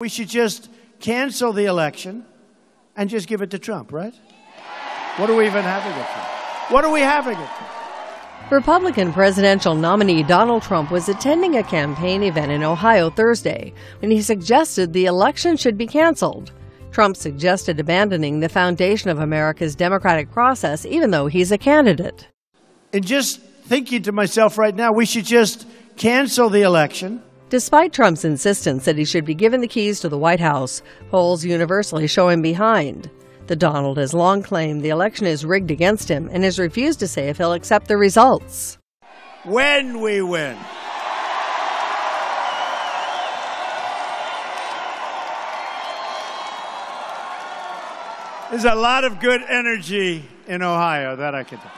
We should just cancel the election and just give it to Trump, right? What are we even having it for? What are we having it for? Republican presidential nominee Donald Trump was attending a campaign event in Ohio Thursday when he suggested the election should be canceled. Trump suggested abandoning the foundation of America's democratic process, even though he's a candidate. And just thinking to myself right now, we should just cancel the election Despite Trump's insistence that he should be given the keys to the White House, polls universally show him behind. The Donald has long claimed the election is rigged against him and has refused to say if he'll accept the results. when we win. There's a lot of good energy in Ohio, that I can tell.